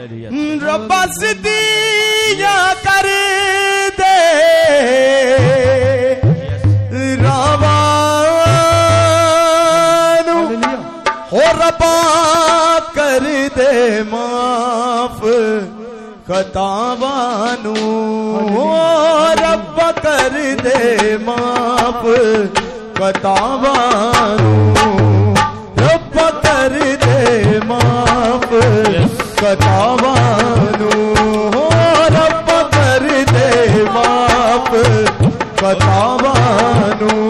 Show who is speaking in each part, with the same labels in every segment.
Speaker 1: रब्बा सिद्धिया कर दे रवानु हो रब्बा कर दे माफ़ खतावानु रब्बा कर दे माफ़ खतावानु रब्बा कर दे माफ़ ਕਟਾਵਾਂ ਨੂੰ ਹੋ ਰੱਬ ਕਰ ਦੇ ਮਾਫ। ਕਟਾਵਾਂ ਨੂੰ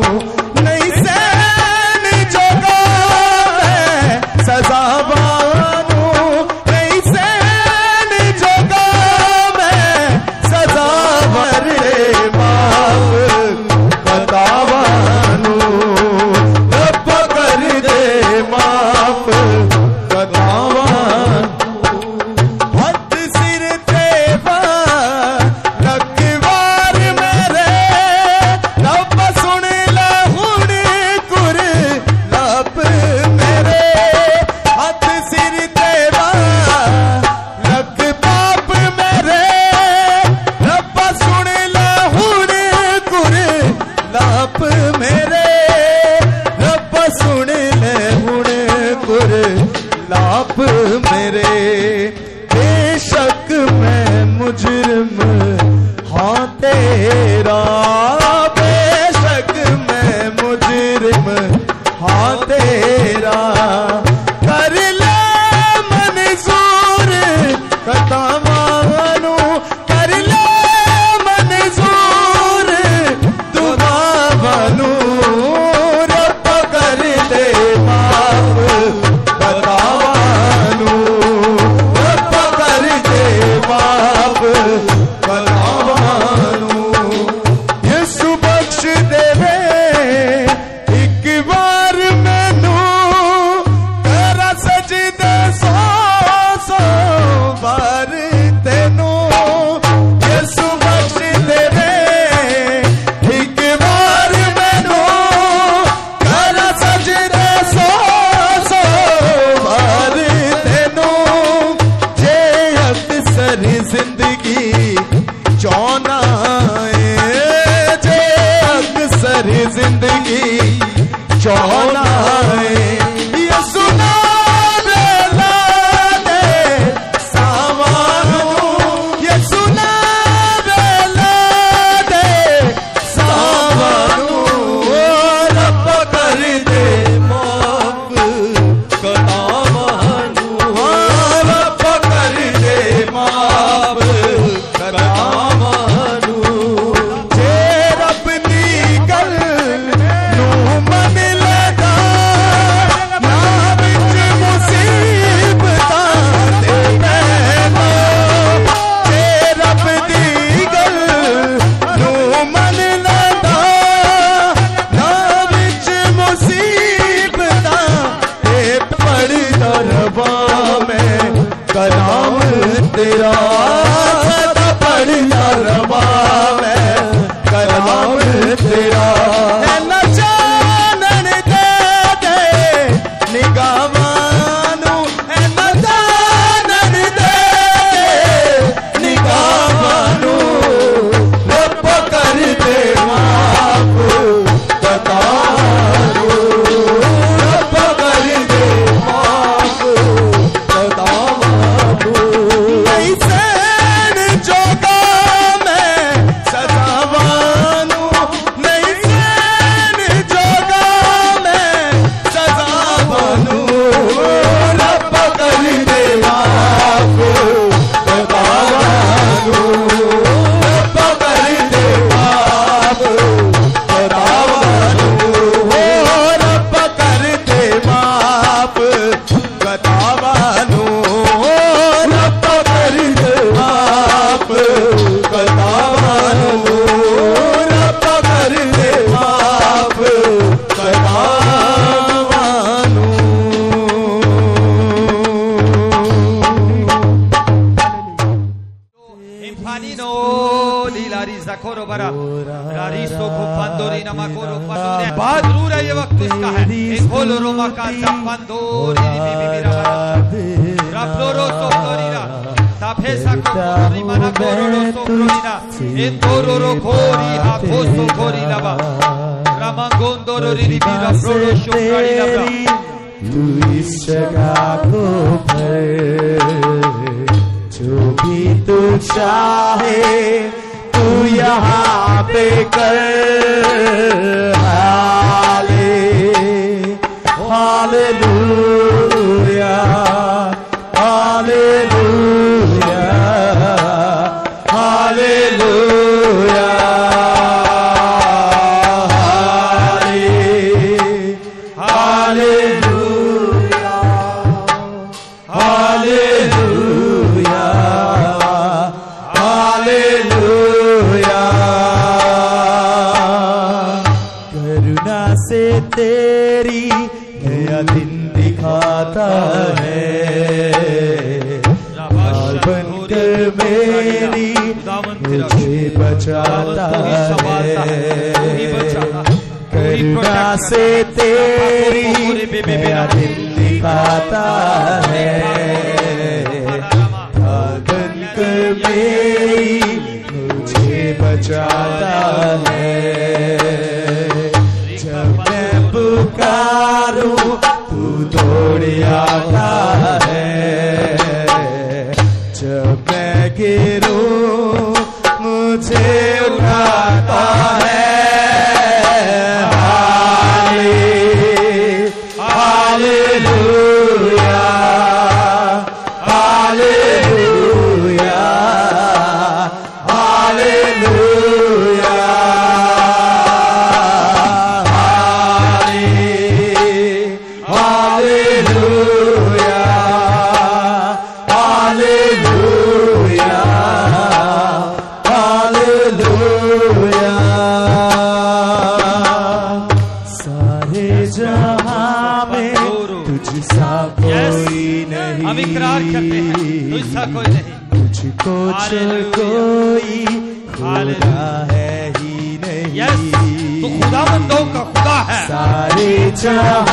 Speaker 1: Tchau.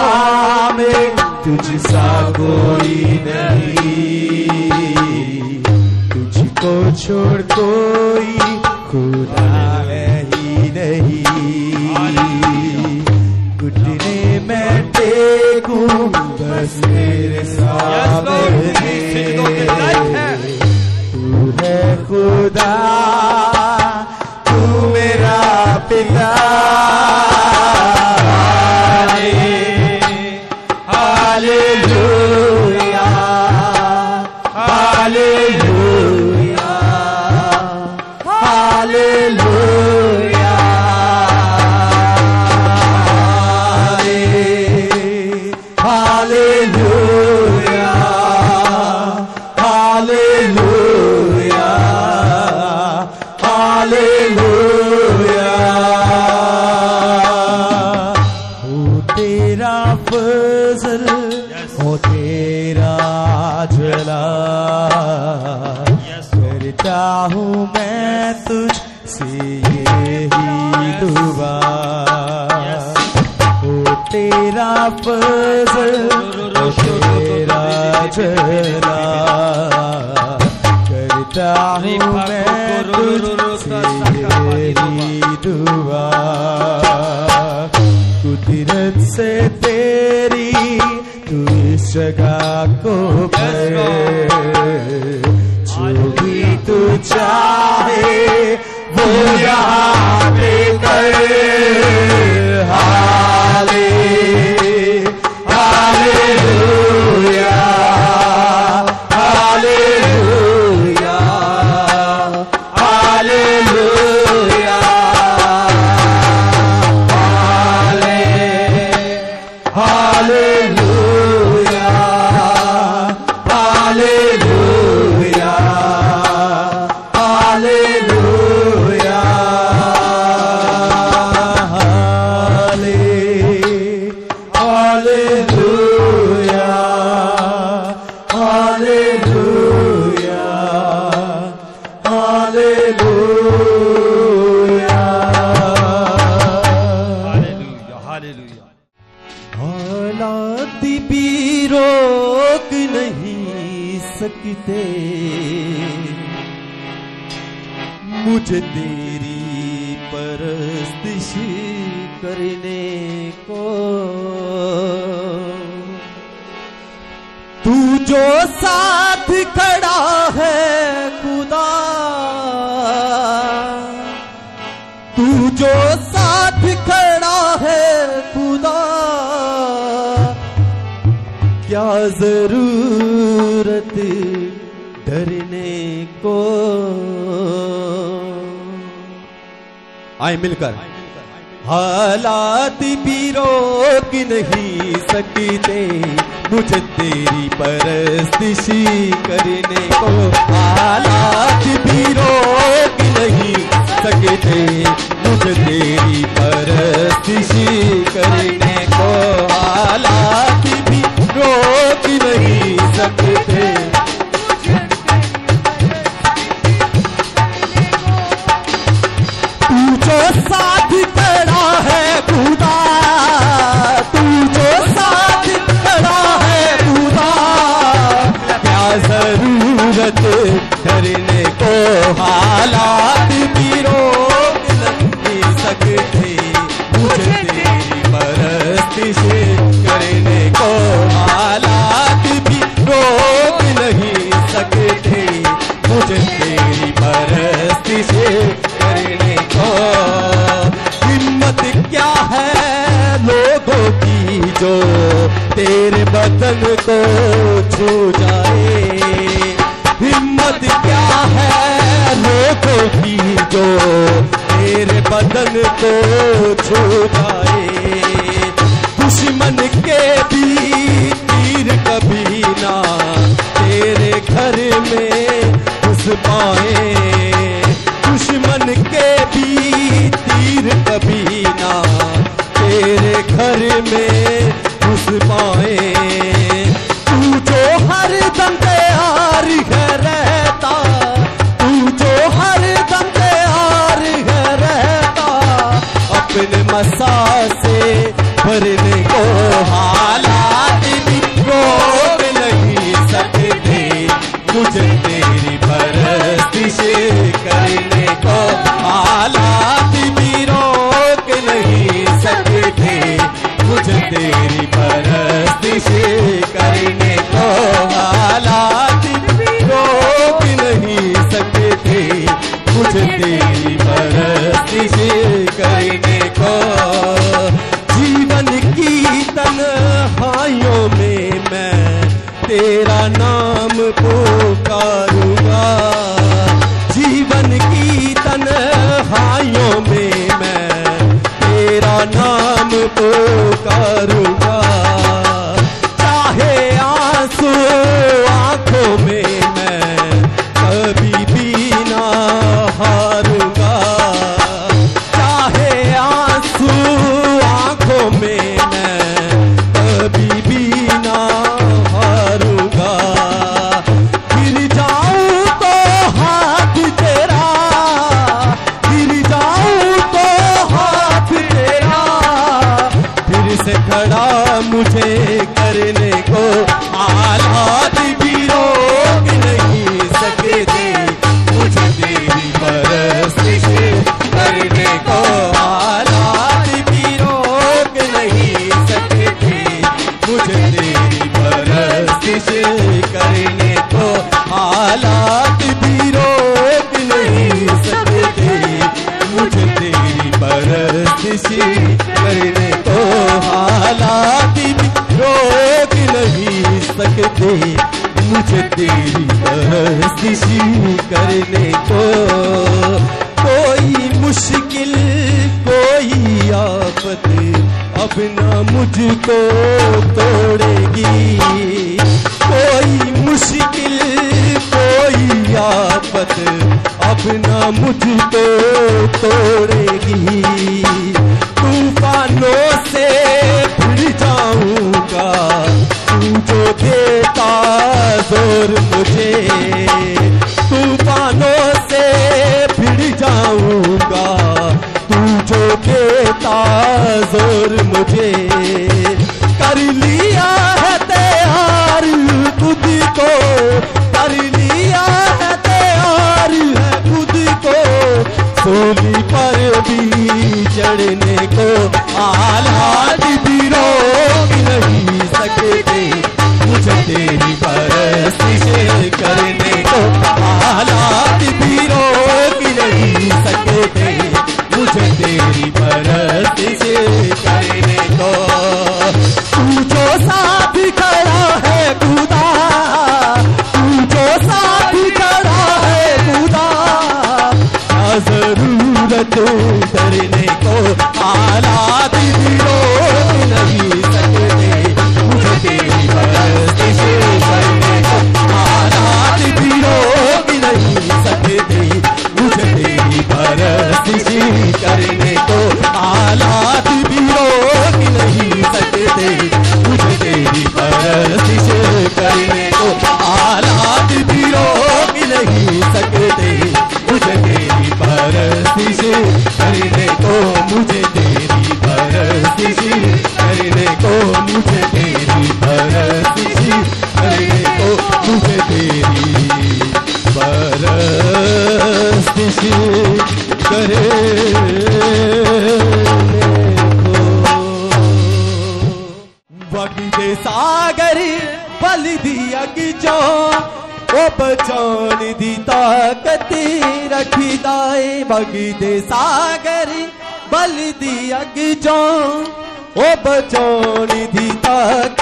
Speaker 1: तेरा फजल तेरा जला करता हूँ मैं तेरी दुआ कुदरत से तेरी तू इस जगह को जो भी तू चाहे वो यहाँ पे हाले तेरी परस्तिश करने को। तू जो साथ खड़ा है खुदा, तू जो साथ खड़ा है खुदा, क्या ज़रूरत डरने को? आए मिलकर। हालात भी रोक नहीं सकते। मुझे तेरी परस्तिश करने को हालात भी रोक नहीं सकते। मुझे तेरी पुकारूँगा जीवन की तन्हाइयों में मैं तेरा नाम तो पुकारूँगा दे सागर बल दी अग जो ओ बचोली दी तक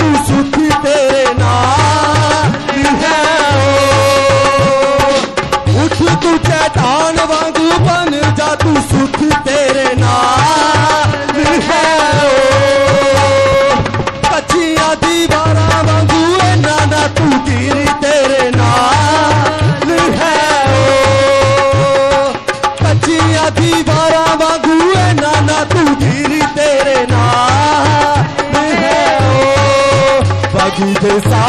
Speaker 1: तू सुख उठ तू चैतान वांगू बन जा तू सुख तेरे Alpha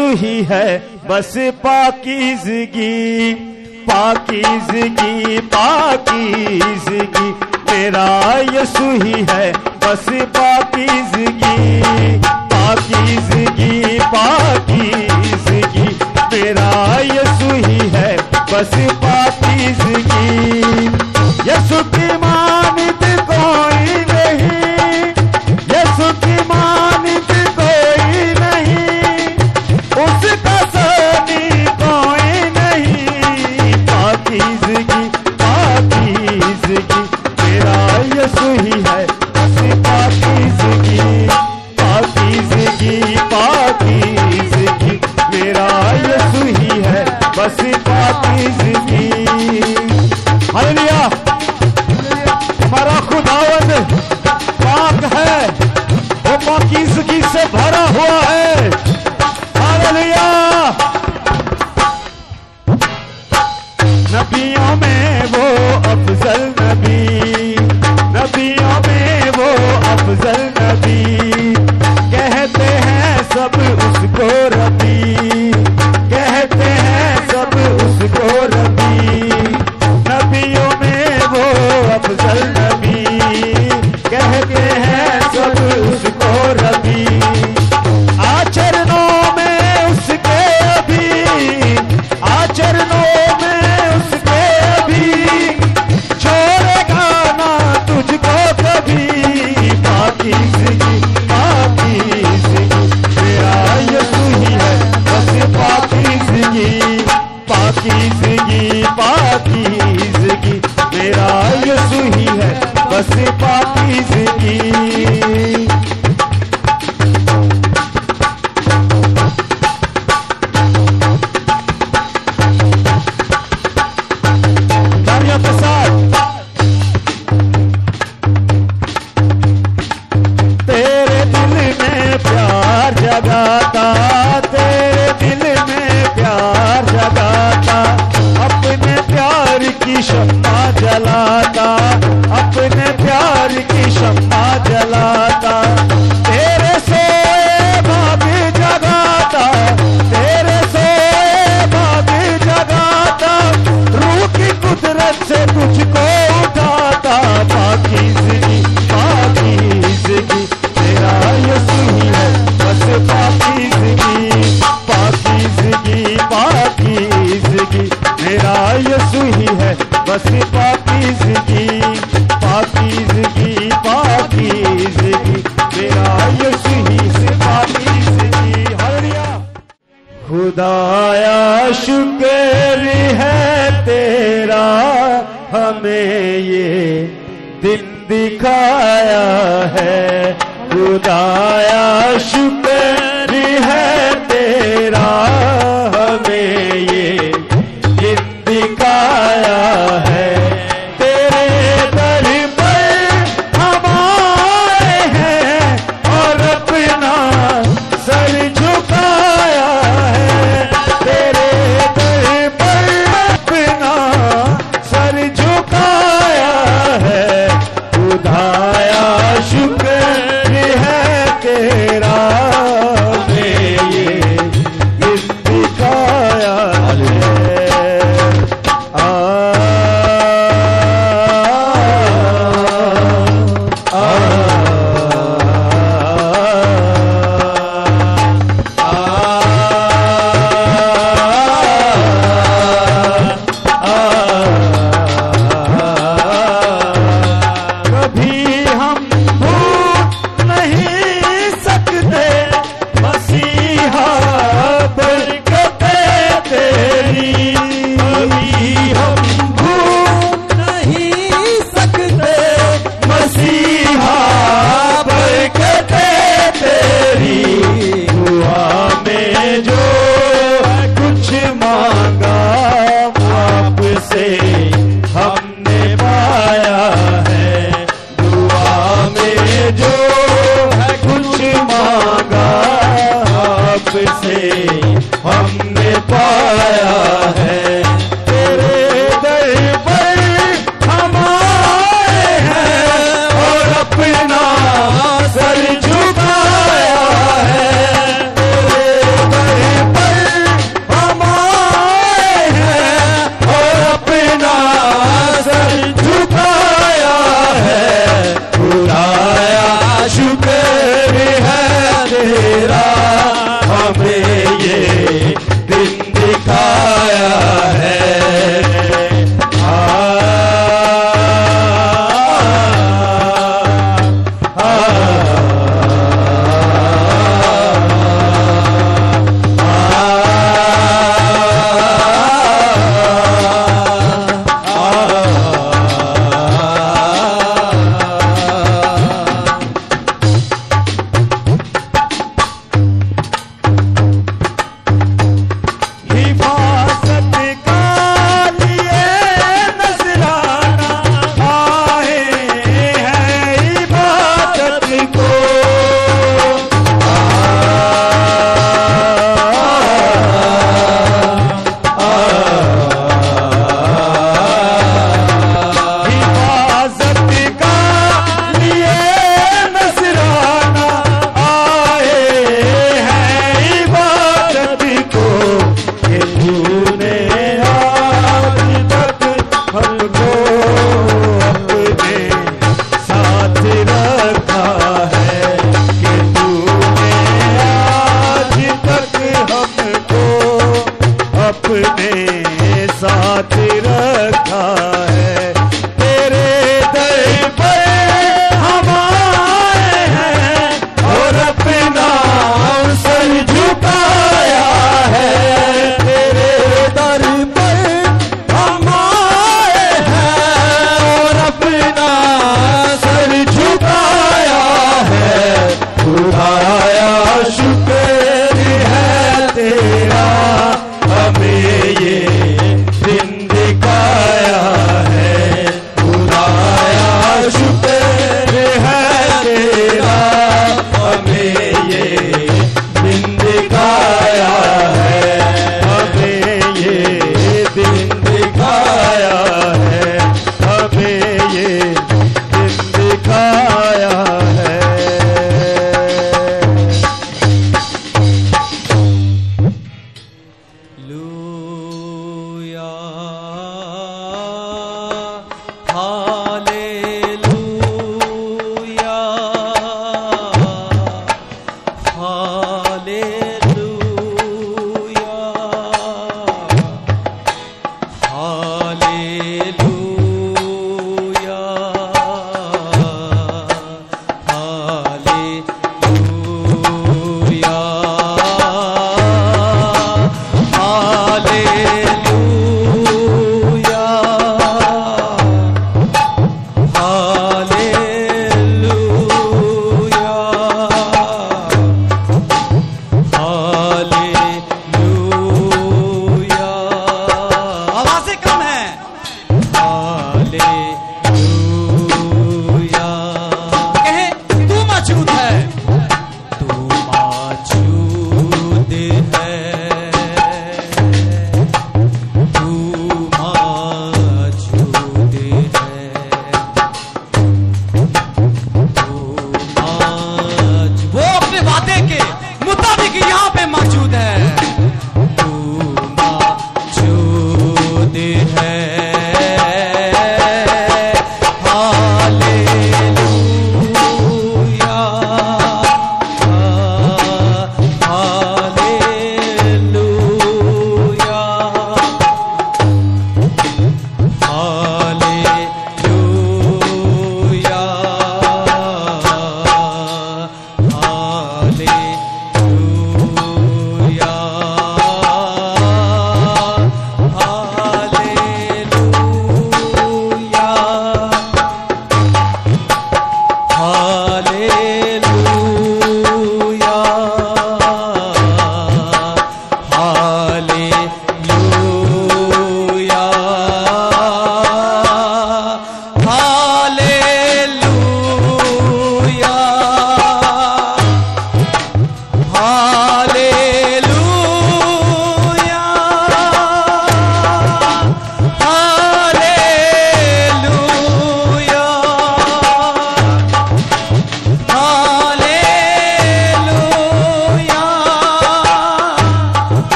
Speaker 1: ही है, बस पाकिजगी पाकिजगी पाकिजगी। मेरा यसु ही है, बस पाकिजगी पाकिजगी पाकिजगी। मेरा यसु ही है, बस पा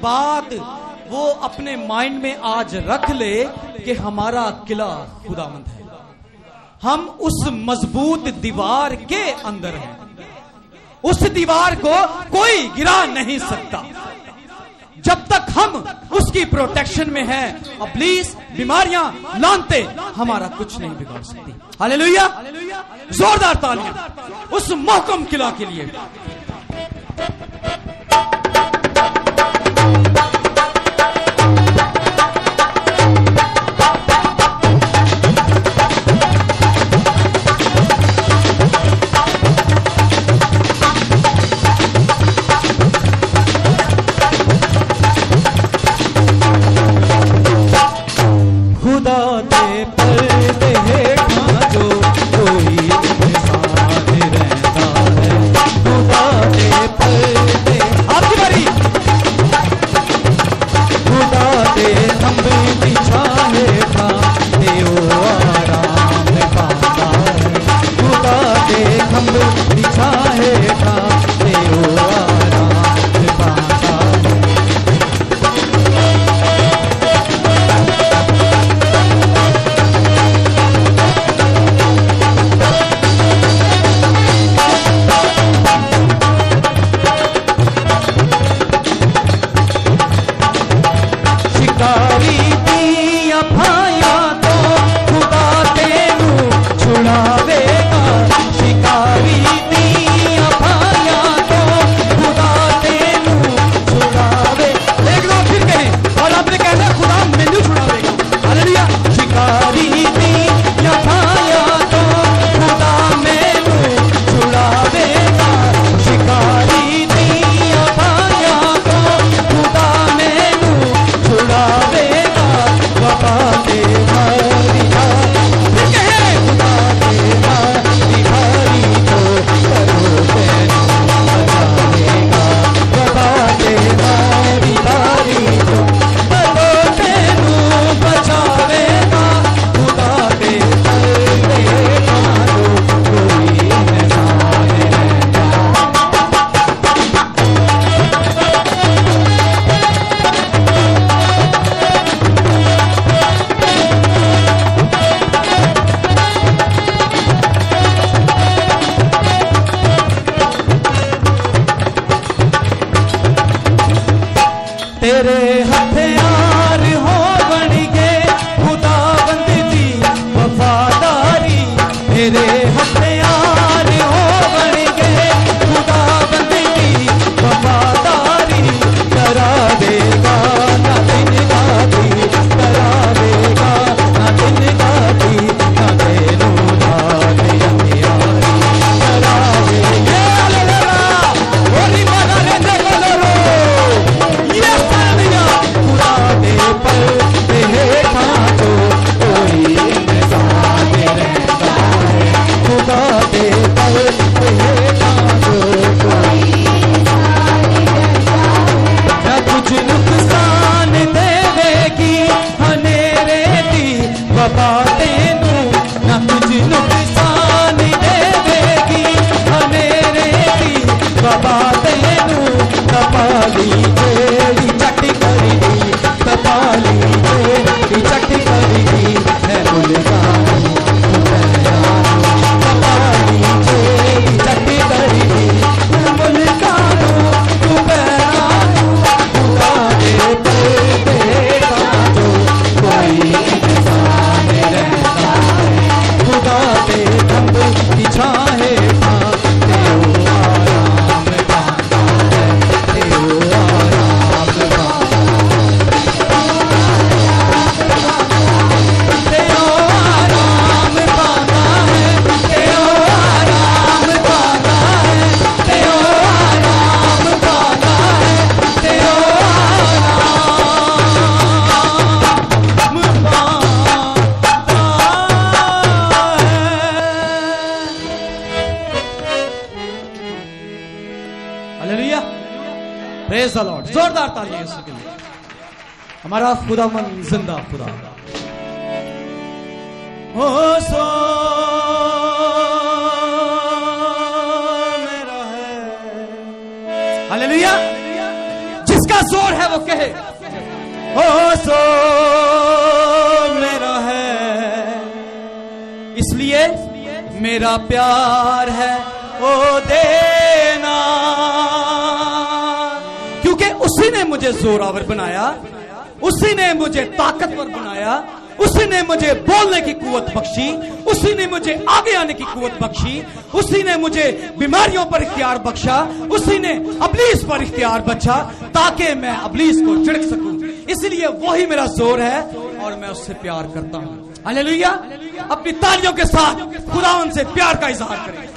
Speaker 2: बात वो अपने माइंड में आज रख ले कि हमारा किला खुदामंद है। हम उस मज़बूत दीवार के अंदर हैं। उस दीवार को कोई गिरा नहीं सकता। जब तक हम उसकी प्रोटेक्शन में हैं और प्लीज़ बीमारियाँ लानते, हमारा कुछ नहीं बिगाड़ सकती। हालेलुया। जोरदार तालियाँ। उस मोहकम किला के लिए।
Speaker 1: 부담은 उसी ने मुझे बोलने की कुवत बख्शी, उसी ने मुझे आगे आने की कुवत बख्शी, उसी ने मुझे बीमारियों पर इख्तियार बख्शा, उसी ने अबलीस पर इख्तियार बख्शा ताकि मैं अबलीस को छिड़क सकूँ। इसलिए वही मेरा ज़ोर है और मैं उससे प्यार करता हूँ। अलेलुया अपनी तालियों के साथ खुदा उनसे प्यार का इजहार करें।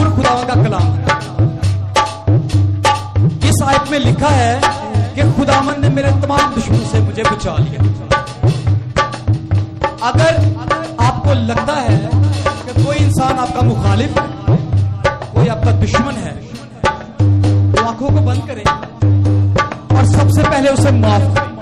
Speaker 1: हजूर खुदा का कलाम। इस आयत में लिखा है कि
Speaker 3: खुदावन
Speaker 1: ने मेरे तमाम दुश्मन से मुझे बचा लिया। अगर आपको लगता है कि कोई इंसान आपका मुखालिफ है, कोई आपका दुश्मन है तो आँखों को बंद करें और सबसे पहले उसे माफ़ करें।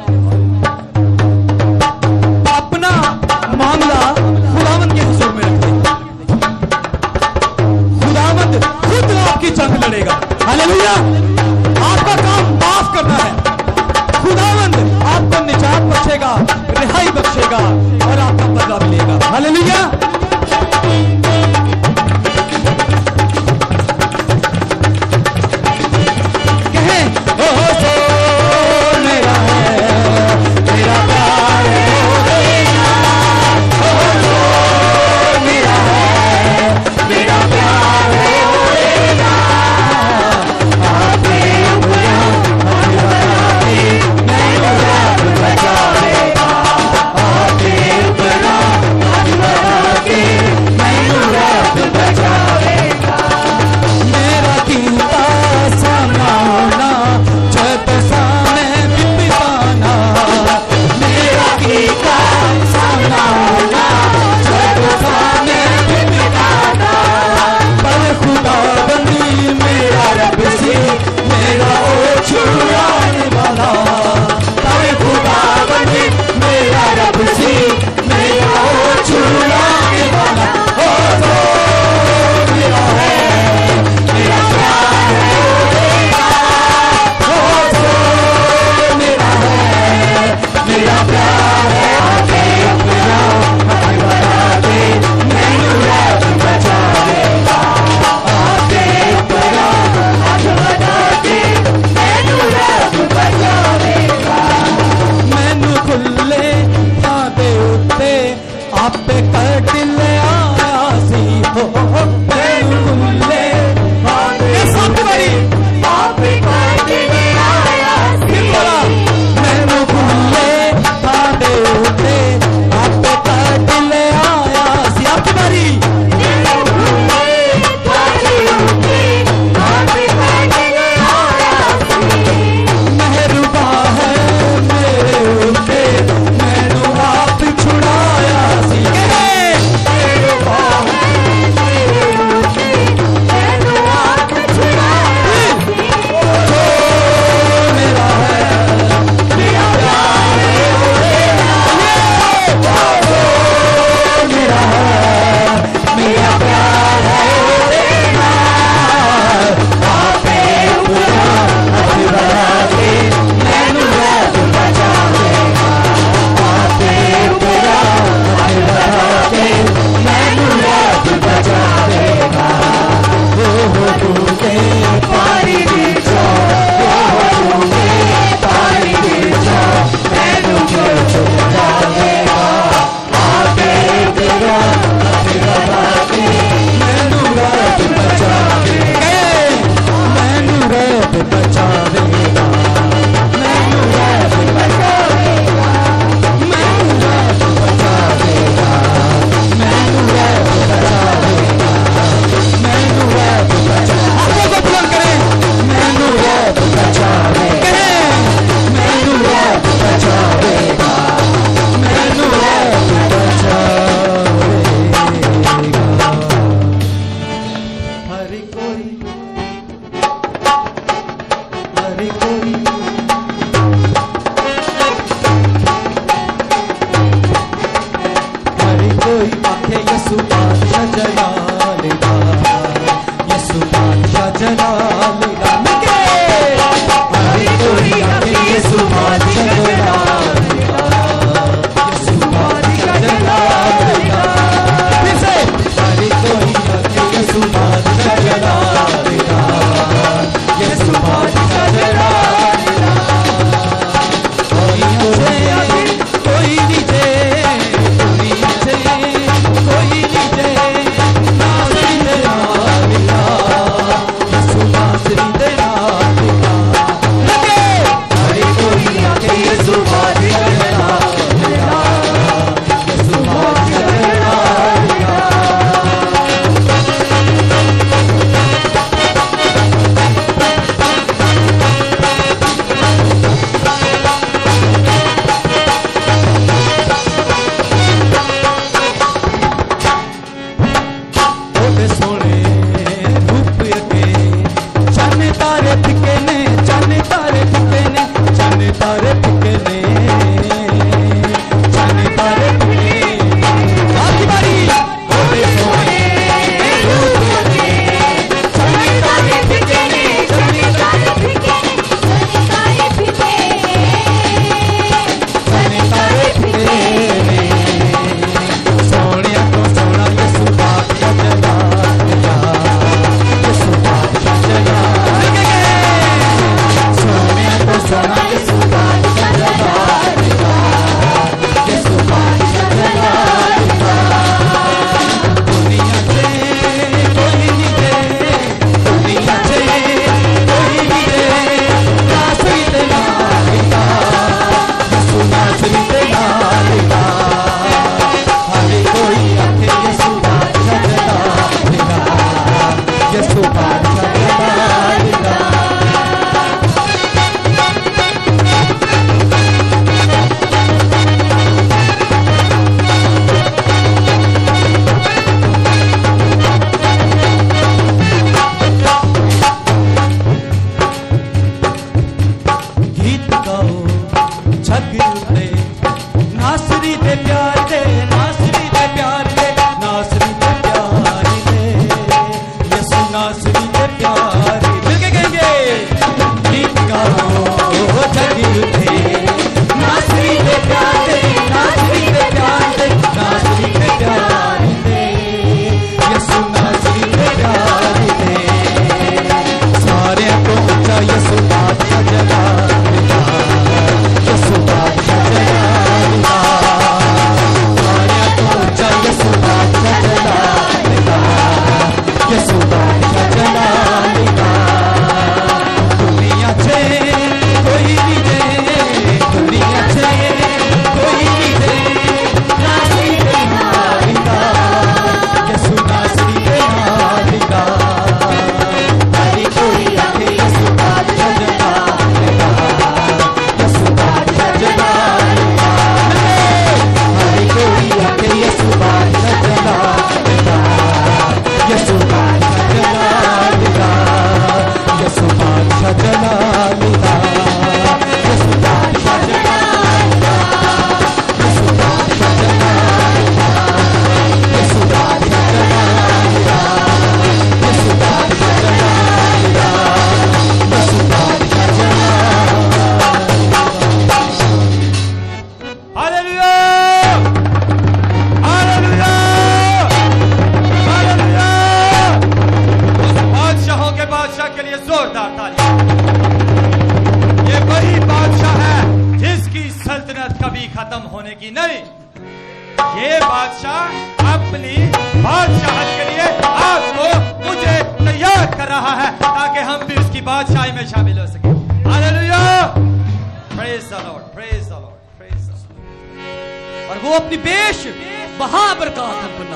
Speaker 4: बहा बरकत हम पर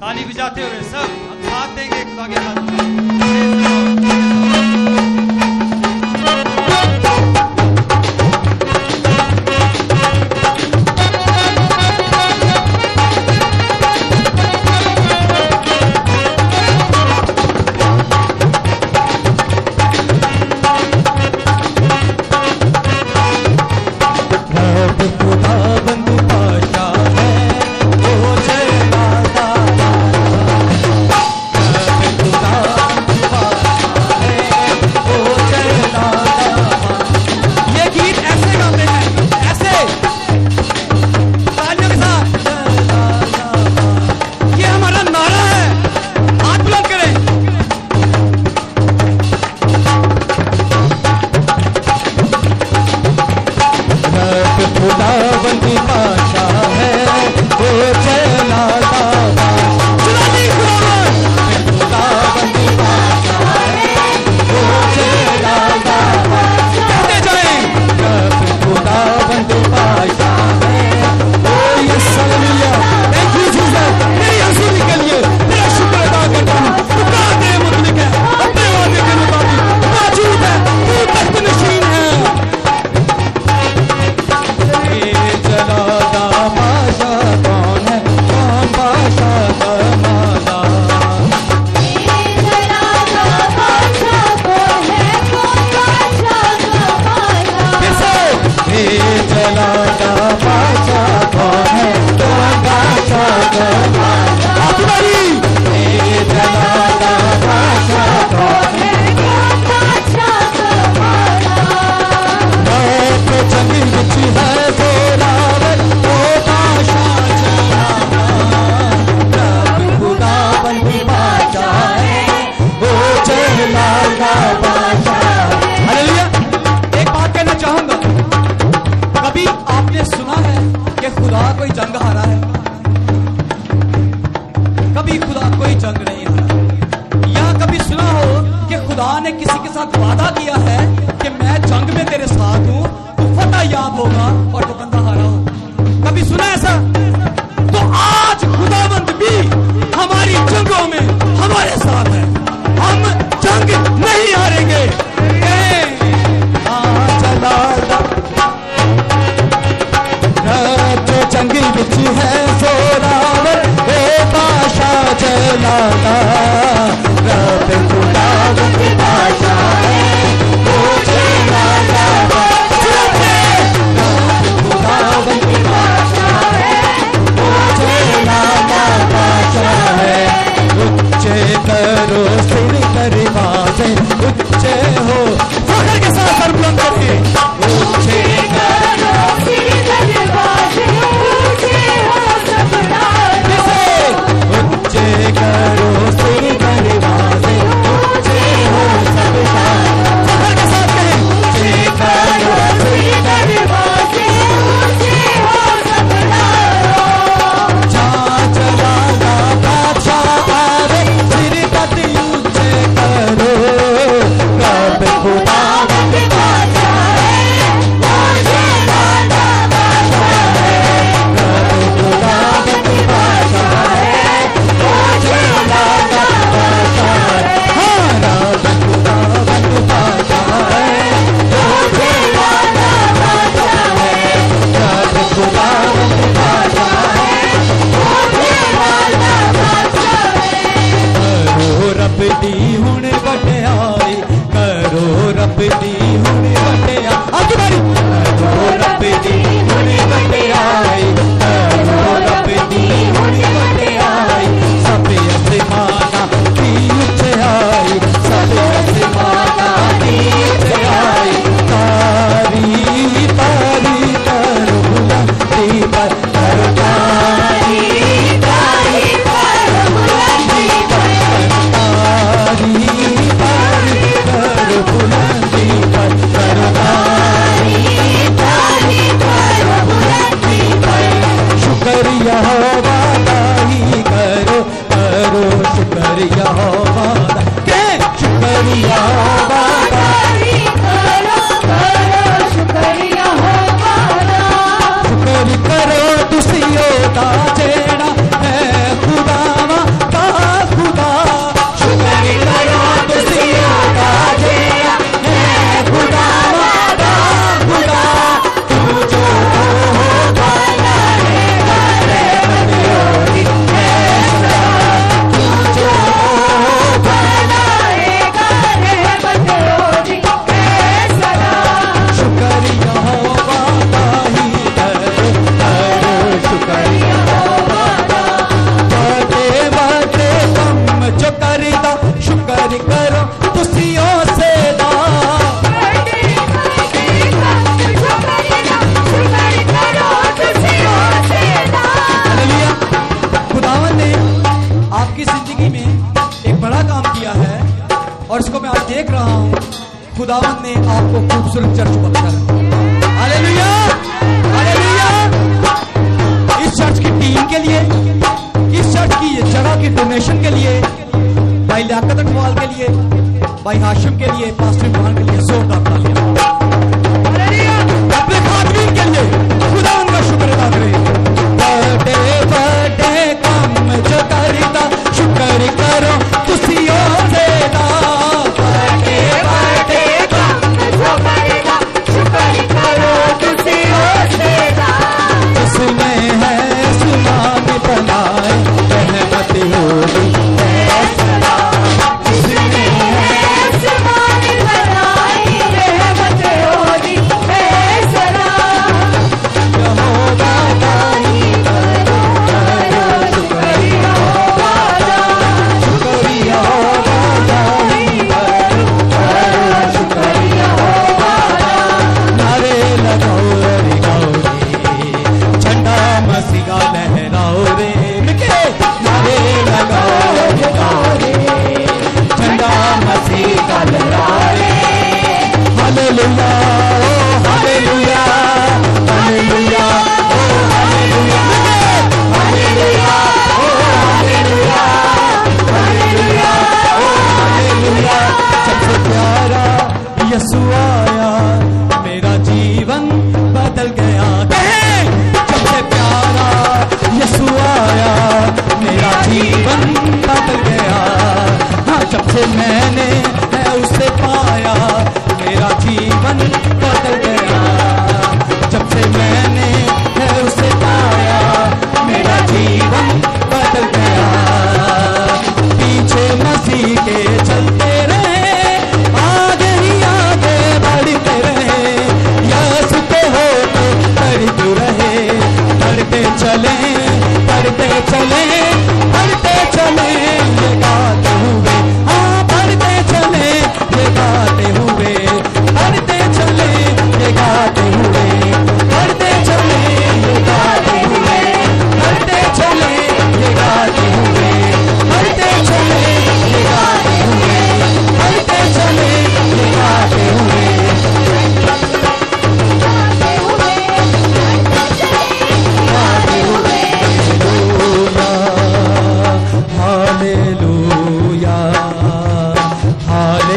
Speaker 1: ताली बजाते हुए सब हम साथ देंगे खुदा के। हाथ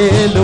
Speaker 1: cielo.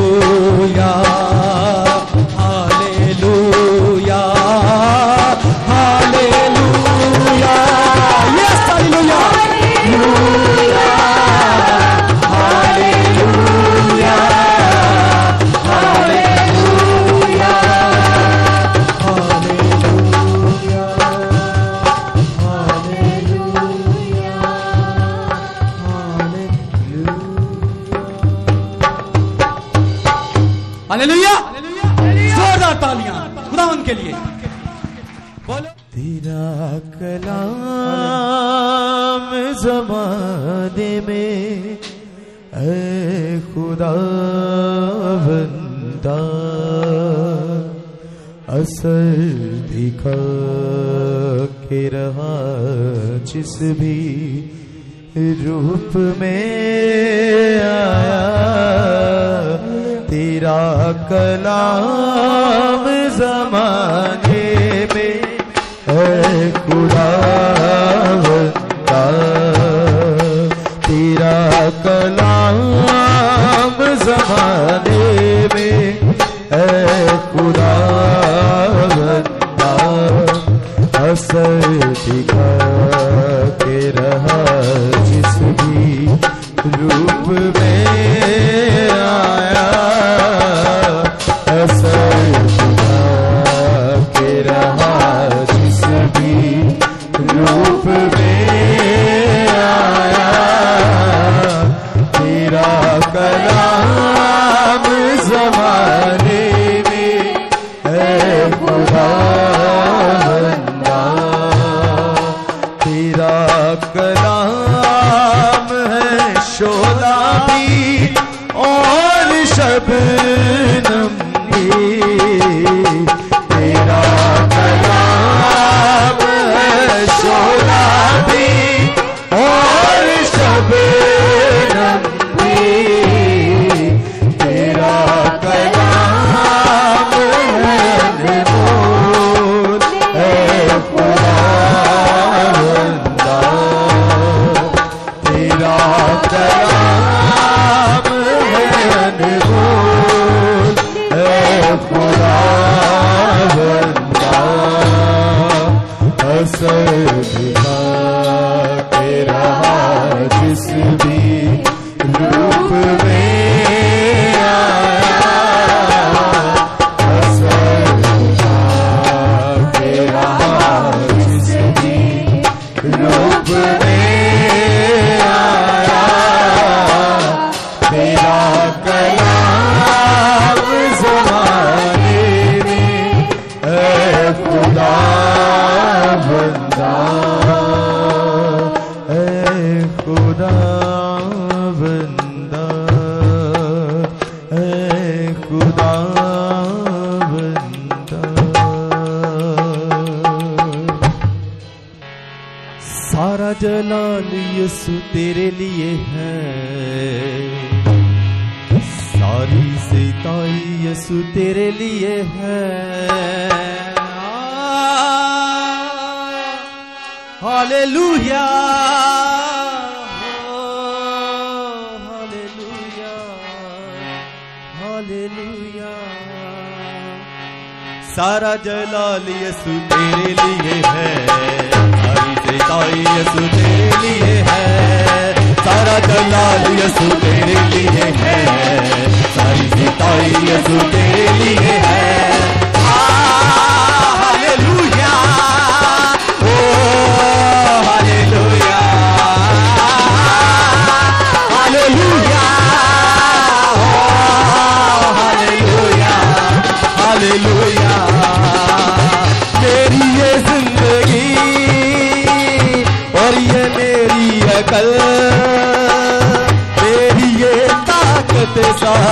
Speaker 1: Yeah.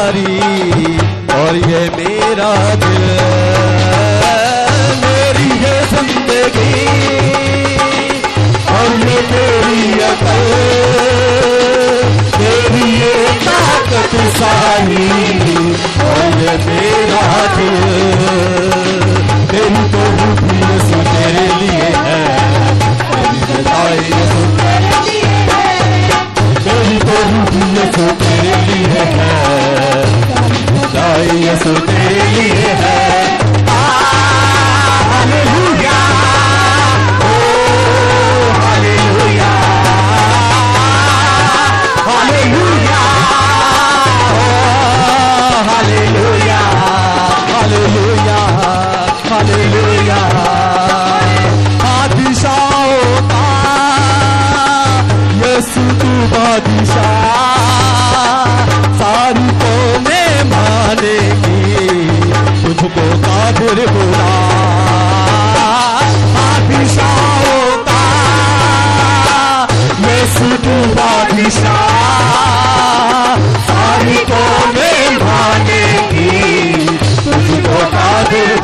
Speaker 1: प्यारी
Speaker 5: और
Speaker 1: ये मेरा दिल मेरी ये ज़िंदगी और ये तेरी अकल तेरी ये ताकत सारी और ये मेरा दिल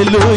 Speaker 1: elu